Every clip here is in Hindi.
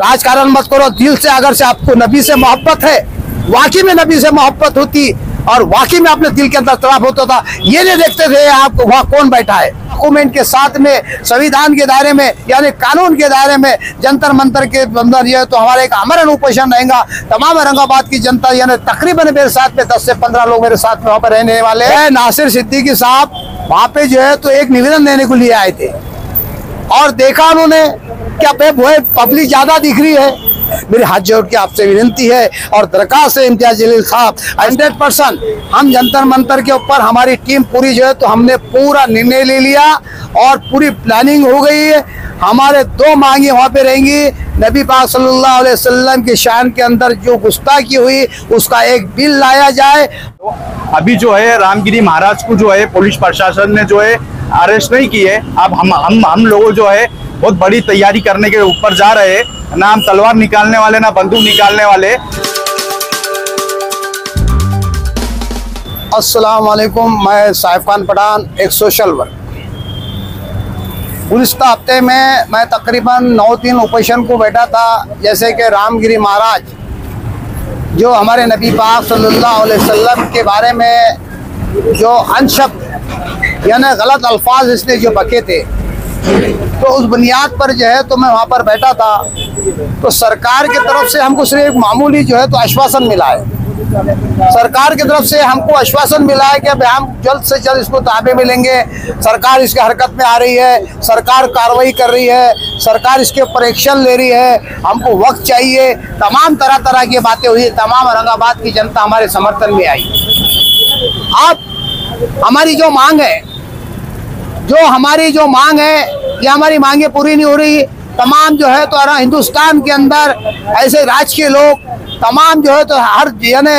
राजकारण मत करो, दिल से अगर से आपको नबी से मोहब्बत है, वाकई में नबी से मोहब्बत होती और वाकई में अपने दिल के अंदर तड़ाप होता था, ये नहीं देखते थे आप वहाँ कौन बैठा है। डॉक्यूमेंट के साथ में, संविधान के दायरे में, यानी कानून के दायरे में जंतर मंतर के अंदर यह तो हमारा एक अमर अनुपोषण रहेगा। तमाम औरंगाबाद की जनता, यानी तकरीबन मेरे साथ में दस से पंद्रह लोग मेरे साथ में वहाँ पर रहने वाले हैं। नासिर सिद्दीकी साहब, वहाँ पे जो है तो एक निवेदन देने को लिए आए थे। और देखा उन्होंने क्या पे वो पब्लिक ज़्यादा दिख रही है। मेरे हाथ जोड़ के आपसे विनती है और दरखास्त है इम्तियाज़ जलील साहब हंड्रेड परसेंट हम जंतर मंतर के ऊपर हमारी टीम पूरी जो है तो हमने पूरा निर्णय ले लिया और पूरी प्लानिंग हो गई है। हमारे दो मांगे वहाँ पे रहेंगी। नबी पाक सल्लल्लाहु अलैहि वसल्लम की शान के अंदर जो गुस्ताखी हुई, उसका एक बिल लाया जाए। तो अभी जो है, रामगिरी महाराज को जो है, पुलिस प्रशासन ने जो है अरेस्ट नहीं की है। अब हम हम हम लोग जो है बहुत बड़ी तैयारी करने के ऊपर जा रहे हैं। ना हम तलवार निकालने वाले, ना बंदूक निकालने वाले। अस्सलाम वालेकुम मैं साहिब खान पठान, एक सोशल वर्क गुजशत हफ़्ते में मैं तकरीबन नौ तीन ओपेशन को बैठा था, जैसे कि रामगिरी महाराज, जो हमारे नबी पाक सल्लल्लाहु अलैहि वसल्लम के बारे में जो अनशब्द, यानी गलत अल्फाज इसने जो बके थे तो उस बुनियाद पर जो है तो मैं वहाँ पर बैठा था। तो सरकार की तरफ़ से हमको सिर्फ़ एक मामूली जो है तो आश्वासन मिला है। सरकार की तरफ़ से हमको आश्वासन मिला है कि अब हम जल्द से जल्द इसको ताबे मिलेंगे सरकार इसके हरकत में आ रही है। सरकार कार्रवाई कर रही है। सरकार इसके ऊपर एक्शन ले रही है। हमको वक्त चाहिए। तमाम तरह तरह की बातें हुई। तमाम औरंगाबाद की जनता हमारे समर्थन में आई। अब हमारी जो मांग है जो हमारी जो मांग है, ये हमारी मांगे पूरी नहीं हो रही। तमाम जो है तो हिंदुस्तान के अंदर ऐसे राज के लोग, तमाम जो है तो हर यानी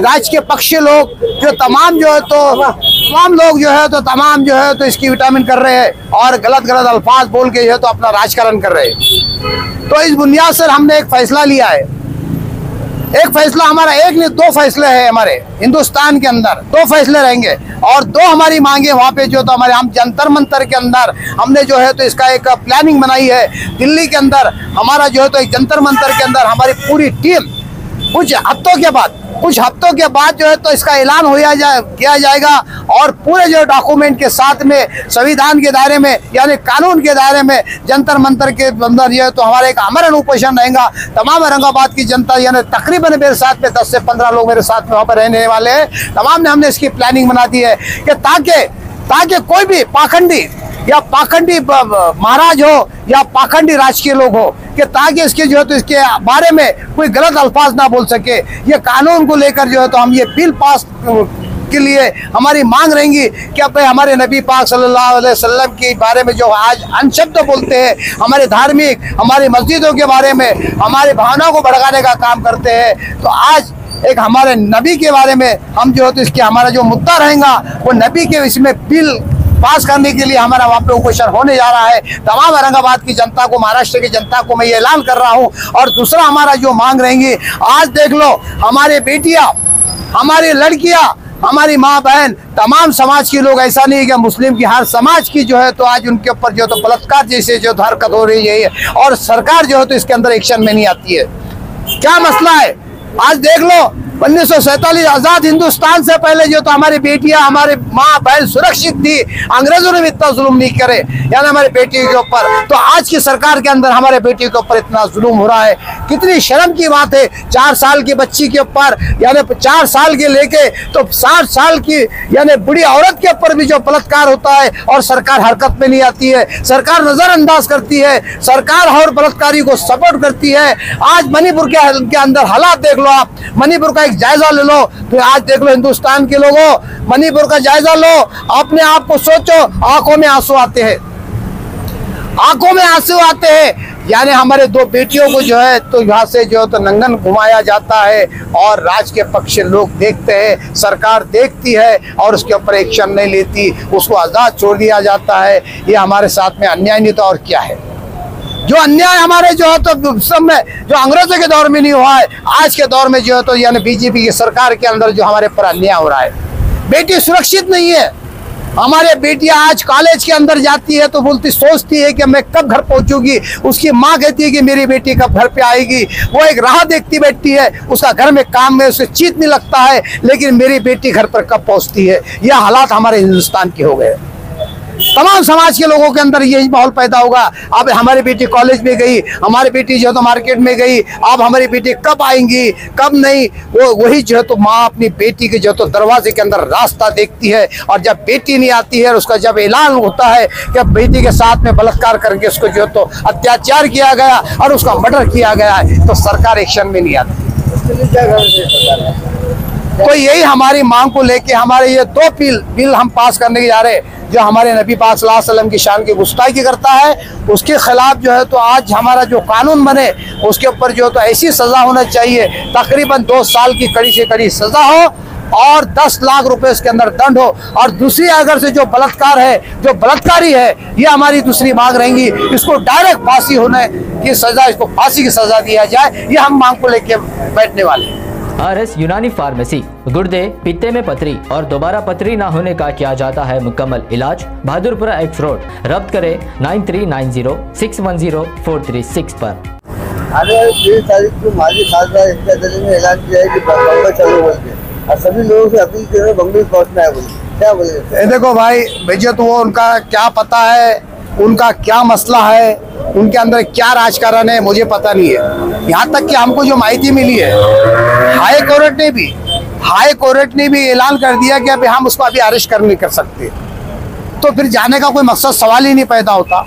राज के पक्ष लोग, जो तमाम जो है तो तमाम लोग जो है तो तमाम जो है तो इसकी विटामिन कर रहे हैं और गलत गलत अल्फाज बोल के जो है तो अपना राजकारण कर रहे हैं। तो इस बुनियाद से हमने एक फैसला लिया है। एक फैसला हमारा, एक नहीं, दो फैसले हैं हमारे, हिंदुस्तान के अंदर। दो फैसले रहेंगे और दो हमारी मांगे वहाँ पे जो तो हमारे, हम जंतर मंतर के अंदर, हमने जो है तो इसका एक प्लानिंग बनाई है। दिल्ली के अंदर हमारा जो है तो एक जंतर मंतर के अंदर हमारी पूरी टीम कुछ हफ्तों के बाद कुछ हफ्तों के बाद जो है तो इसका ऐलान हो जा, किया जाएगा और पूरे जो डॉक्यूमेंट के साथ में संविधान के दायरे में यानी कानून के दायरे में जंतर मंतर के अंदर जो है तो हमारा एक अमर अनुपोषण रहेगा। तमाम औरंगाबाद की जनता यानी तकरीबन मेरे साथ में दस से पंद्रह लोग मेरे साथ में वहाँ पर रहने वाले हैं। तमाम ने हमने इसकी प्लानिंग बना दी है कि ताकि ताकि कोई भी पाखंडी या पाखंडी महाराज हो या पाखंडी राजकीय लोग हो कि ताकि इसके जो है तो इसके बारे में कोई गलत अल्फाज ना बोल सके। ये कानून को लेकर जो है तो हम ये बिल पास के लिए हमारी मांग रहेंगी कि अब हमारे नबी पाक सल्लल्लाहु अलैहि वसल्लम के बारे में जो आज अनशब्द बोलते हैं, हमारे धार्मिक, हमारी मस्जिदों के बारे में, हमारे भावनाओं को भड़काने का काम करते हैं तो आज एक हमारे नबी के बारे में हम जो है तो इसके हमारा जो मुद्दा रहेगा, वो नबी के इसमें बिल पास करने के लिए हमारा वहाँ पे उपवेशन होने जा रहा है। तमाम औरंगाबाद की जनता को, महाराष्ट्र की जनता को मैं ये ऐलान कर रहा हूँ। और दूसरा हमारा जो मांग रहेंगी, आज देख लो, हमारे बेटियाँ, हमारी लड़कियाँ, हमारी माँ बहन, तमाम समाज के लोग, ऐसा नहीं है कि मुस्लिम की, हर समाज की जो है तो आज उनके ऊपर जो तो बलात्कार जैसे जो हरकत हो रही है। और सरकार जो है तो इसके अंदर एक्शन में नहीं आती है। क्या मसला है? आज देख लो उन्नीस आज़ाद हिंदुस्तान से पहले जो तो हमारी बेटियाँ, हमारे माँ, बहन सुरक्षित थी, अंग्रेज़ों ने भी इतना जुल्म नहीं करे, यानी हमारे बेटियों के ऊपर। तो आज की सरकार के अंदर हमारे बेटियों के ऊपर इतना जुल्म हो रहा है। कितनी शर्म की बात है, चार साल की बच्ची के ऊपर, यानी चार साल के लेके तो साठ साल की, यानी बुढ़ी औरत के ऊपर भी जो बलात्कार होता है, और सरकार हरकत में नहीं आती है। सरकार नजरअंदाज करती है, सरकार और बलात्कारी को सपोर्ट करती है। आज मणिपुर के अंदर हालात देख लो आप, मणिपुर का एक जायजा ले लो। तो आज देख लो हिंदुस्तान के लोगों, मणिपुर का जायजा लो। अपने आप को सोचो, आँखों में आँसू आते हैं। आँखों में आँसू आते हैं। यानी हमारे दो बेटियों को जो है तो यहाँ से जो है तो नंगन घुमाया जाता है और राज के पक्ष लोग देखते हैं, सरकार देखती है और उसके ऊपर एक्शन नहीं लेती, उसको आज़ाद छोड़ दिया जाता है। ये हमारे साथ में अन्याय नहीं तो और क्या है? जो अन्याय हमारे जो है तो में, जो अंग्रेज़ों के दौर में नहीं हुआ है, आज के दौर में जो है तो यानी बीजेपी की सरकार के अंदर जो हमारे पर अन्याय हो रहा है। बेटी सुरक्षित नहीं है। हमारे बेटियाँ आज कॉलेज के अंदर जाती है तो बोलती, सोचती है कि मैं कब घर पहुंचूँगी। उसकी माँ कहती है कि मेरी बेटी कब घर पे आएगी। वो एक राह देखती बैठती है। उसका घर में काम में उसे चीत नहीं लगता है, लेकिन मेरी बेटी घर पर कब पहुँचती है? यह हालात हमारे हिंदुस्तान के हो गए। तमाम समाज के लोगों के अंदर यही माहौल पैदा होगा। अब हमारी बेटी कॉलेज में गई, हमारी बेटी जो है तो मार्केट में गई, अब हमारी बेटी कब आएँगी, कब नहीं, वो, वही जो है तो माँ अपनी बेटी के जो तो दरवाजे के अंदर रास्ता देखती है और जब बेटी नहीं आती है और उसका जब ऐलान होता है कि बेटी के साथ में बलात्कार करके उसको जो है तो अत्याचार किया गया और उसका मर्डर किया गया है तो सरकार एक्शन में नहीं आती। तो यही हमारी मांग को लेके हमारे ये दो बिल बिल हम पास करने के जा रहे हैं, जो हमारे नबी पाक वसल्लम की शान की गुस्ताखी करता है। उसके खिलाफ जो है तो आज हमारा जो कानून बने, उसके ऊपर जो है तो ऐसी सजा होना चाहिए, तकरीबन दो साल की कड़ी से कड़ी सजा हो और 10 लाख रुपए इसके अंदर दंड हो। और दूसरी अगर से जो बलात्कार है, जो बलात्कारी है, ये हमारी दूसरी मांग रहेंगी। इसको डायरेक्ट फांसी होने की सजा, इसको फांसी की सजा दिया जाए, ये हम मांग को लेके बैठने वाले हैं। आर एस यूनानी फार्मेसी। गुर्दे पित्ते में पथरी और दोबारा पथरी ना होने का किया जाता है मुकम्मल इलाज। बहादुरपुरा एक्स रोड रब्त करें nine three nine zero six one zero four three six पर। आने वाली तेईस तारीख को माजी ऐलान किया है कि बंगला चलो बोल के और सभी लोगों से अपील कर रहे हैं बंगलुरु है बोल क्या बोलेंगे देखो भाई भैया तो वो उनका क्या पता है? उनका क्या मसला है? उनके अंदर क्या राजकारण है? मुझे पता नहीं है। यहाँ तक कि हमको जो माहिती मिली है कोर्ट ने भी, हाई कोर्ट ने भी ऐलान कर दिया कि अभी हम उसको अभी अरेस्ट कर नहीं कर सकते। तो फिर जाने का कोई मकसद, सवाल ही नहीं पैदा होता।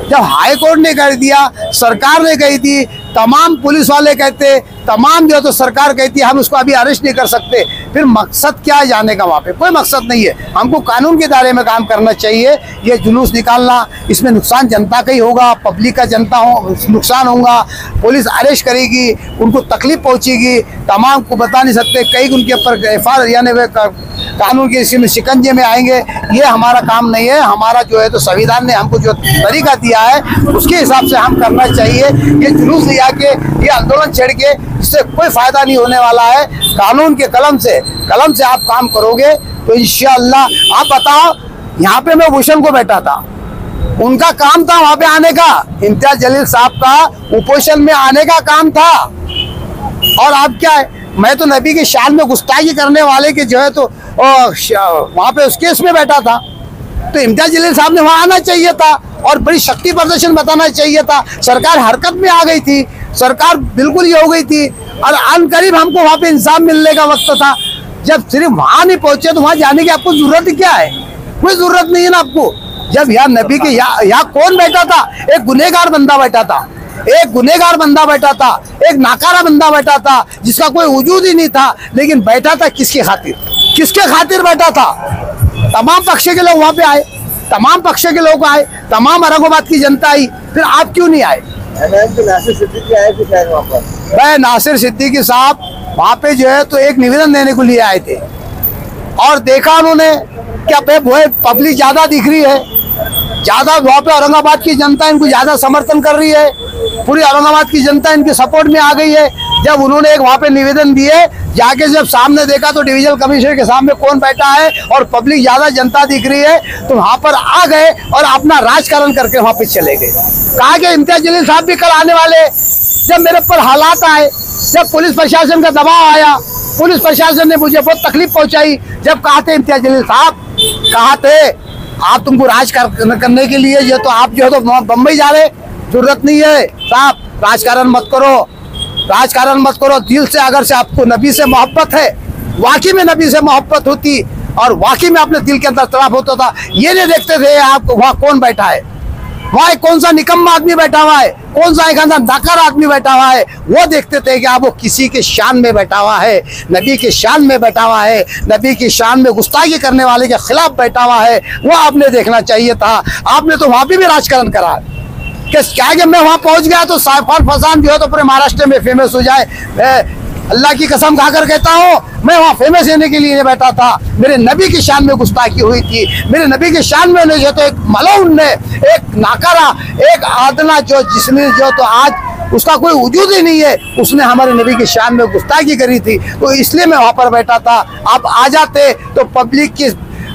जब हाई कोर्ट ने कर दिया, सरकार ने कही थी, तमाम पुलिस वाले कहते, तमाम जो तो सरकार कहती हम उसको अभी अरेस्ट नहीं कर सकते। फिर मकसद क्या है जाने का वहाँ पे? कोई मकसद नहीं है। हमको कानून के दायरे में काम करना चाहिए। ये जुलूस निकालना, इसमें नुकसान जनता का ही होगा, पब्लिक का जनता हो, नुकसान होगा, पुलिस अरेस्ट करेगी, उनको तकलीफ़ पहुँचेगी, तमाम को बता नहीं सकते। कई उनके ऊपर एफ़ यानी वे का- कानून के इसी में शिकंजे में आएँगे। ये हमारा काम नहीं है। हमारा जो है तो संविधान ने हमको जो तरीका दिया है, उसके हिसाब से हम करना चाहिए ये जुलूस ले आके ये आंदोलन छेड़ के, इससे कोई फ़ायदा नहीं होने वाला है। कानून के कलम से कलम से आप काम करोगे तो इंशाल्लाह, आप बताओ, यहाँ पे मैं भूषण को बैठा था। उनका काम था वहाँ पे आने का। इम्तियाज़ जलील साहब का उपोषण में आने का काम था। और आप क्या है, मैं तो नबी के शान में गुस्ताखी करने वाले के जो है तो वहाँ पे उस केस में बैठा था। तो इम्तियाज़ जलील साहब ने वहाँ आना चाहिए था और बड़ी शक्ति प्रदर्शन बताना चाहिए था। सरकार हरकत में आ गई थी। सरकार बिल्कुल ये हो गई थी। और अन करीब हमको वहाँ पे इंसाफ मिलने का वक्त था। जब सिर्फ़ वहाँ नहीं पहुँचे तो वहाँ जाने की आपको ज़रूरत क्या है? कोई ज़रूरत नहीं है ना आपको। जब यहाँ नबी के यहाँ यहाँ कौन बैठा था? एक गुनेगार बंदा बैठा था। एक गुनेगार बंदा बैठा था। एक नाकारा बंदा बैठा था, जिसका कोई वजूद ही नहीं था। लेकिन बैठा था किसकी खातिर? किसके खातिर बैठा था? तमाम पक्ष के लोग वहाँ पे आए, तमाम पक्ष के लोग आए, तमाम औरंगाबाद की जनता आई, फिर आप क्यों नहीं आए? एमएन नासिर सिद्दीकी साहब वहाँ पे जो है तो एक निवेदन देने को लिए आए थे। और देखा उन्होंने क्या पब्लिक ज़्यादा दिख रही है, ज़्यादा वहाँ पे औरंगाबाद की जनता इनको ज़्यादा समर्थन कर रही है, पूरी औरंगाबाद की जनता इनके सपोर्ट में आ गई है। जब उन्होंने एक वहाँ पे निवेदन दिए, जाके जब सामने देखा तो डिवीज़न कमिश्नर के सामने कौन बैठा है और पब्लिक ज़्यादा जनता दिख रही है तो वहाँ पर आ गए और अपना राजकारण करके वहाँ पे चले गए। कहा कि इम्तियाज़ जलील साहब भी कल आने वाले जब मेरे पर हालात आए, जब पुलिस प्रशासन का दबाव आया, पुलिस प्रशासन ने मुझे बहुत तकलीफ़ पहुंचाई। जब कहा थे इम्तियाज़ जलील साहब, कहा थे, आप तुमको राज करने के लिए, ये तो आप जो है तो बम्बई जा रहे ज़रूरत नहीं है, साहब, राजकारण मत करो। राजकारण मत करो, दिल से अगर से आपको नबी से मोहब्बत है, वाकई में नबी से मोहब्बत होती और वाकई में अपने दिल के अंदर तड़ाप होता था, ये नहीं देखते थे आपको वहाँ कौन बैठा है? वहाँ कौन सा निकम्मा आदमी बैठा हुआ है? कौन सा एक अंदर नाकार आदमी बैठा हुआ है? वो देखते थे कि आप वो किसी के शान में बैठा हुआ है, नबी के शान में बैठा हुआ है, नबी की शान में गुस्ताखी करने वाले के खिलाफ बैठा हुआ है, वो आपने देखना चाहिए था। आपने तो वहाँ पे भी राजकारण करा। कि क्या कि मैं वहाँ पहुँच गया तो साइफान फसान जो है तो पूरे महाराष्ट्र में फ़ेमस हो जाए। अल्लाह की कसम खाकर कहता हूँ, मैं वहाँ फ़ेमस होने के लिए बैठा था। मेरे नबी की शान में गुस्ताखी हुई थी। मेरे नबी की शान में जो तो एक मलौन ने, एक नाकारा, एक आदना जो जिसने जो तो आज उसका कोई वजूद ही नहीं है, उसने हमारे नबी की शान में गुस्ताखी करी थी। तो इसलिए मैं वहाँ पर बैठा था। आप आ जाते तो पब्लिक की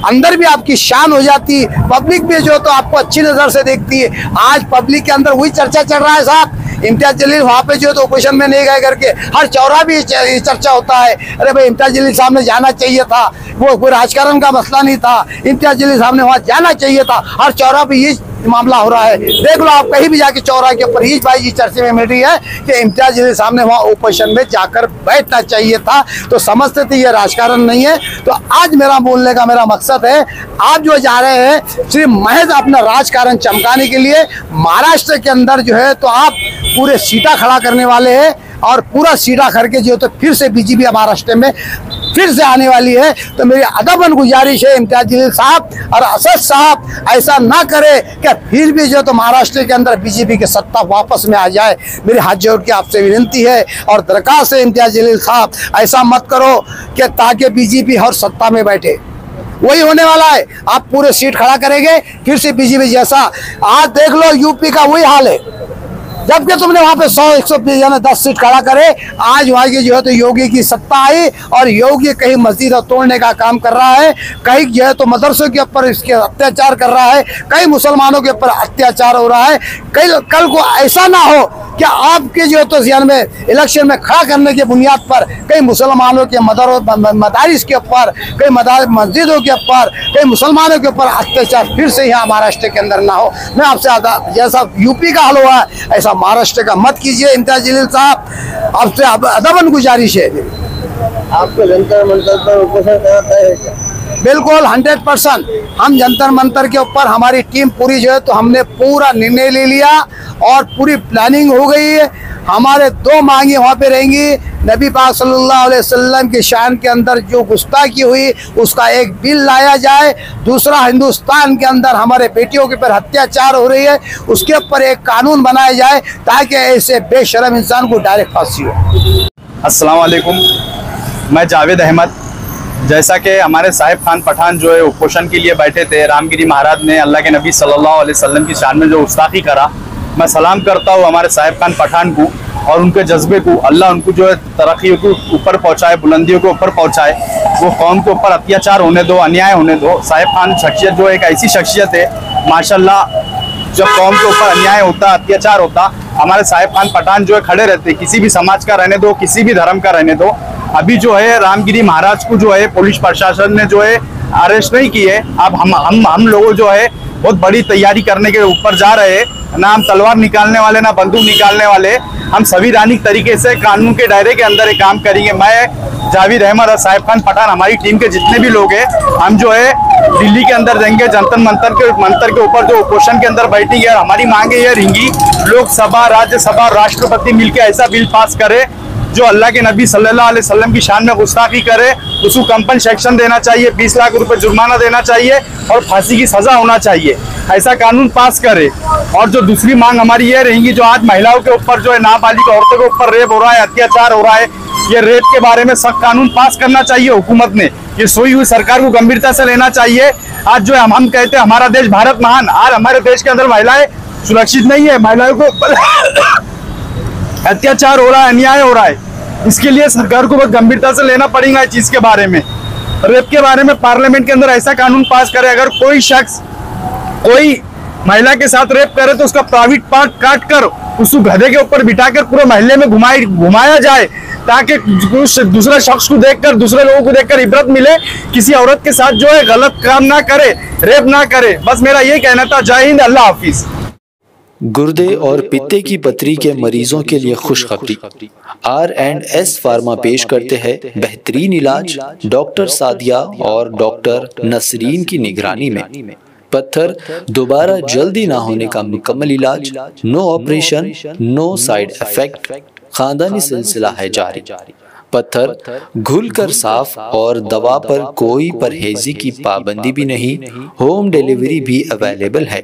अंदर भी आपकी शान हो जाती है पब्लिक भी जो तो आपको अच्छी नज़र से देखती है। आज पब्लिक के अंदर वही चर्चा चल रहा है साहब। इम्तियाज़ जलील वहाँ पे जो तो ऑपोजिशन में नहीं गए करके, हर चौरा भी चर्चा होता है। अरे भाई, इम्तियाज़ जलील साहब ने जाना चाहिए था। वो कोई राजकारण का मसला नहीं था। इम्तियाज़ जलील साहब ने वहाँ जाना चाहिए था। हर चौरा पे ये मामला हो रहा है। देख लो, आप कहीं भी जाके चौरा के ऊपर भाई जी चर्चे में मिल रही है कि इम्तियाज़ जलील साहब ने वहाँ ओपोजिशन में जाकर बैठना चाहिए था तो समझते थे ये राजकारण नहीं है। तो आज मेरा बोलने का मेरा मकसद है, आप जो जा रहे हैं सिर्फ़ महज अपना राजकारण चमकाने के लिए महाराष्ट्र के अंदर जो है तो आप पूरे सीटा खड़ा करने वाले हैं। और पूरा सीटा करके जो तो फिर से बीजेपी महाराष्ट्र में फिर से आने वाली है। तो मेरी अदबन गुजारिश है इम्तियाज़ जलील साहब और असद साहब, ऐसा ना करे कि फिर भी जो तो महाराष्ट्र के अंदर बीजेपी की सत्ता वापस में आ जाए। मेरी हाथ जोड़ के आपसे विनती है और दरखास्त है इम्तियाज़ साहब, ऐसा मत करो कि ताकि बीजेपी हर सत्ता में बैठे। वही होने वाला है। आप पूरे सीट खड़ा करेंगे, फिर से बीजेपी जैसा। आज देख लो यूपी का वही हाल है। जबकि तुमने वहाँ पे सौ, एक सौ यानी दस सीट खड़ा करे, आज वहाँ की जो है तो योगी की सत्ता आई और योगी कहीं मस्जिद तोड़ने का काम कर रहा है, कहीं जो है तो मदरसों के ऊपर इसके अत्याचार कर रहा है कई मुसलमानों के ऊपर अत्याचार हो रहा है कई कल को ऐसा ना हो कि आपके जो है तो जहन में इलेक्शन में खड़ा करने की बुनियाद पर कई मुसलमानों के मदर मदारिस के ऊपर, कई मस्जिदों के ऊपर, कई मुसलमानों के ऊपर अत्याचार फिर से यहाँ महाराष्ट्र के अंदर ना हो। मैं आपसे जैसा यूपी का हल हुआ है, ऐसा महाराष्ट्र का मत कीजिए इम्तियाज़ जलील साहब। आपसे अदबन गुजारिश है। आपको जंतर मंतर पर तय है क्या? बिल्कुल हंड्रेड परसेंट हम जंतर मंतर के ऊपर हमारी टीम पूरी जो है तो हमने पूरा निर्णय ले लिया और पूरी प्लानिंग हो गई है। हमारे दो मांगे वहाँ पे रहेंगी। नबी पाक सल्लल्लाहु अलैहि वसल्लम की शान के अंदर जो गुस्ताखी हुई उसका एक बिल लाया जाए। दूसरा हिंदुस्तान के अंदर हमारे बेटियों के ऊपर अत्याचार हो रही है। उसके ऊपर एक कानून बनाया जाए ताकि ऐसे बेशरम इंसान को डायरेक्ट फांसी हो। अस्सलाम वालेकुम मैं जावेद अहमद, जैसा कि हमारे साहिब खान पठान जो है, उपोषण के लिए बैठे थे, रामगिरी महाराज ने अल्लाह के नबी सल्लल्लाहु अलैहि वसल्लम की शान में जो गुस्ताखी करा, मैं सलाम करता हूँ हमारे साहिब खान पठान को और उनके जज्बे को। अल्लाह उनको जो है तरक्की को ऊपर पहुँचाए, बुलंदियों के ऊपर पहुँचाए। वो कौम के ऊपर अत्याचार होने दो, अन्याय होने दो। साहिब खान शख्सियत जो एक ऐसी शख्सियत है, माशाल्लाह, जब कौम के ऊपर अन्याय होता, अत्याचार होता, हमारे साहिब खान पठान जो है, खड़े रहते। किसी भी समाज का रहने दो, किसी भी धर्म का रहने दो। अभी जो है रामगिरी महाराज को जो है पुलिस प्रशासन ने जो है अरेस्ट नहीं की है। अब हम हम हम लोग जो है बहुत बड़ी तैयारी करने के ऊपर जा रहे हैं। ना हम तलवार निकालने वाले, ना बंदूक निकालने वाले। हम संविधानिक तरीके से कानून के दायरे के अंदर एक काम करेंगे। मैं, जावेद अहमद और साहिब खान पठान हमारी टीम के जितने भी लोग हैं, हम जो है दिल्ली के अंदर जाएँगे जनतन मंतर के मंतर के ऊपर जो क्वेश्चन के अंदर बैठेंगे और हमारी मांगे ये रहेंगी, लोकसभा, राज्यसभा राष्ट्रपति मिलकर ऐसा बिल पास करे। जो अल्लाह के नबी सल्लल्लाहु अलैहि वसल्लम की शान में गुस्ताखी करे, उसको कंपन सेक्शन देना चाहिए 20 लाख रुपए जुर्माना देना चाहिए और फांसी की सजा होना चाहिए। ऐसा कानून पास करे। और जो दूसरी मांग हमारी ये रहेंगी, जो आज महिलाओं के ऊपर, जो है नाबालिग औरतों के ऊपर रेप हो रहा है, अत्याचार हो रहा है, ये रेप के बारे में सख्त कानून पास करना चाहिए हुकूमत ने ये सोई हुई सरकार को गंभीरता से लेना चाहिए। आज जो है हम कहते हैं, हमारा देश भारत महान, आज हमारे देश के अंदर महिलाएँ सुरक्षित नहीं है, महिलाओं को अत्याचार हो रहा है, अन्याय हो रहा है। इसके लिए सरकार को बहुत गंभीरता से लेना पड़ेगा इस चीज़ के बारे में। रेप के बारे में पार्लियामेंट के अंदर ऐसा कानून पास करे, अगर कोई शख्स, कोई महिला के साथ रेप करे तो उसका प्राइवेट पार्ट काट कर उसको गधे के ऊपर बिठाकर पूरे महल्ले में घुमाई, घुमाया जाए, ताकि दूसरे शख्स को देखकर, दूसरे लोगों को देखकर इबरत मिले, किसी औरत के साथ जो है गलत काम ना करे, रेप ना करे। बस मेरा ये कहना था, जय हिंद, अल्लाह हाफिज। गुर्दे और पित्ते की पथरी के मरीजों के लिए खुशखबरी। आर एंड एस फार्मा पेश करते हैं बेहतरीन इलाज डॉक्टर सादिया और डॉक्टर नसरीन की निगरानी में। पत्थर दोबारा जल्दी ना होने का मुकम्मल इलाज, no operation, no side effect, खानदानी सिलसिला है जारी। पत्थर घुल कर साफ़ और दवा पर कोई परहेजी की पाबंदी भी नहीं होम डिलीवरी भी अवेलेबल है।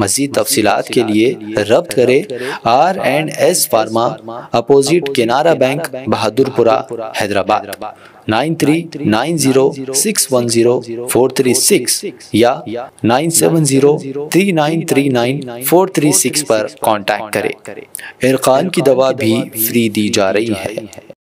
मजीद तफसीलात के लिए रब्त करें R and S pharma opposite Kinara bank Bahadurpura Hyderabad nine three nine zero six one zero four three six या nine seven zero three nine three nine four three six पर कांटेक्ट करें। इरकान की दवा भी फ्री दी जा रही है।